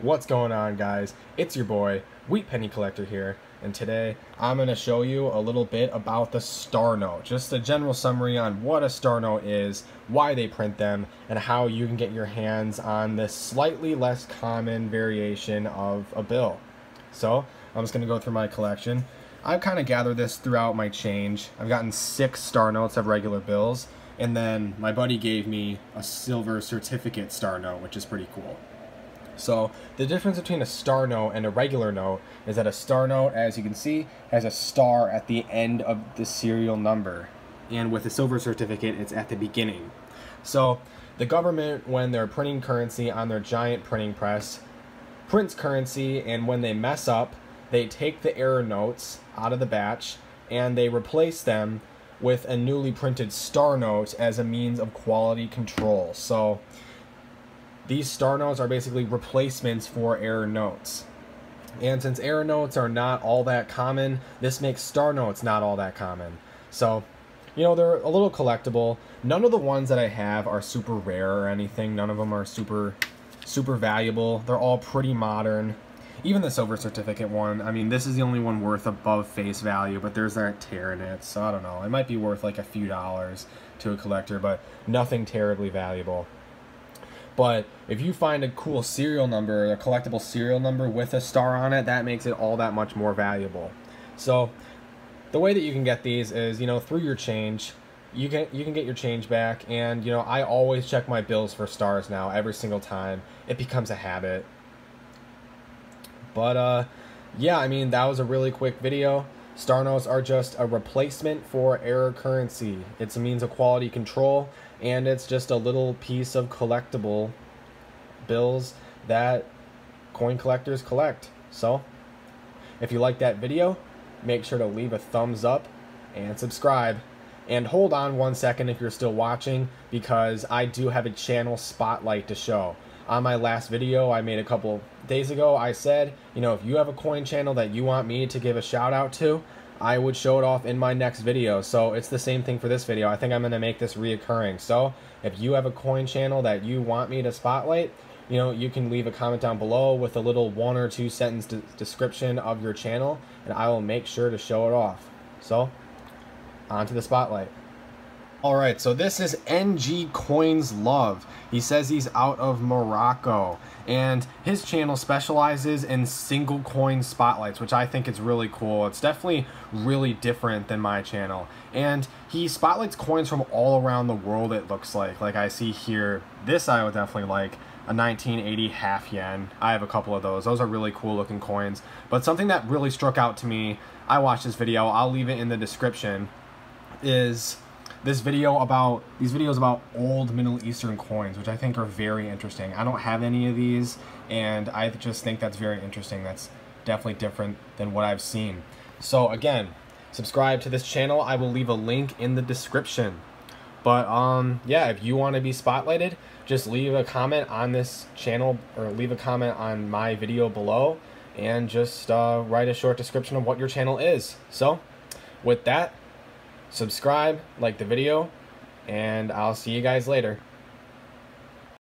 What's going on guys? It's your boy, Wheat Penny Collector here, and today I'm going to show you a little bit about the star note. Just a general summary on what a star note is, why they print them, and how you can get your hands on this slightly less common variation of a bill. So, I'm just going to go through my collection. I've kind of gathered this throughout my change. I've gotten six star notes of regular bills, and then my buddy gave me a silver certificate star note, which is pretty cool. So the difference between a star note and a regular note is that a star note, as you can see, has a star at the end of the serial number. And with a silver certificate, it's at the beginning. So the government, when they're printing currency on their giant printing press, prints currency, and when they mess up, they take the error notes out of the batch and they replace them with a newly printed star note as a means of quality control. So these star notes are basically replacements for error notes. And since error notes are not all that common, this makes star notes not all that common. So, you know, they're a little collectible. None of the ones that I have are super rare or anything. None of them are super, super valuable. They're all pretty modern. Even the silver certificate one, I mean, this is the only one worth above face value, but there's that tear in it, so I don't know. It might be worth like a few dollars to a collector, but nothing terribly valuable. But if you find a cool serial number, a collectible serial number with a star on it, that makes it all that much more valuable. So the way that you can get these is, you know, through your change, you can you can get your change back. And you know I always check my bills for stars now every single time. It becomes a habit. But uh yeah I mean that was a really quick video. Star notes are just a replacement for error currency. It's a means of quality control and it's just a little piece of collectible bills that coin collectors collect. So, if you like that video, make sure to leave a thumbs up and subscribe. And hold on one second if you're still watching because I do have a channel spotlight to show. On my last video I made a couple days ago, I said, you know, if you have a coin channel that you want me to give a shout out to, I would show it off in my next video. So it's the same thing for this video. I think I'm going to make this reoccurring. So if you have a coin channel that you want me to spotlight, you know, you can leave a comment down below with a little one or two sentence de description of your channel, and I will make sure to show it off. So, on to the spotlight. Alright, so this is NG Coins Love. He says he's out of Morocco. And his channel specializes in single coin spotlights, which I think is really cool. It's definitely really different than my channel. And he spotlights coins from all around the world, it looks like. Like I see here, this I would definitely like a 1980 half yen. I have a couple of those. Those are really cool looking coins. But something that really struck out to me, I watched this video, I'll leave it in the description, is this video about these videos about old Middle Eastern coins, which I think are very interesting. I don't have any of these, and I just think that's very interesting. That's definitely different than what I've seen. So again, subscribe to this channel. I will leave a link in the description. But um, yeah, if you want to be spotlighted, just leave a comment on this channel or leave a comment on my video below and just uh, write a short description of what your channel is. So with that, subscribe, like the video, and I'll see you guys later.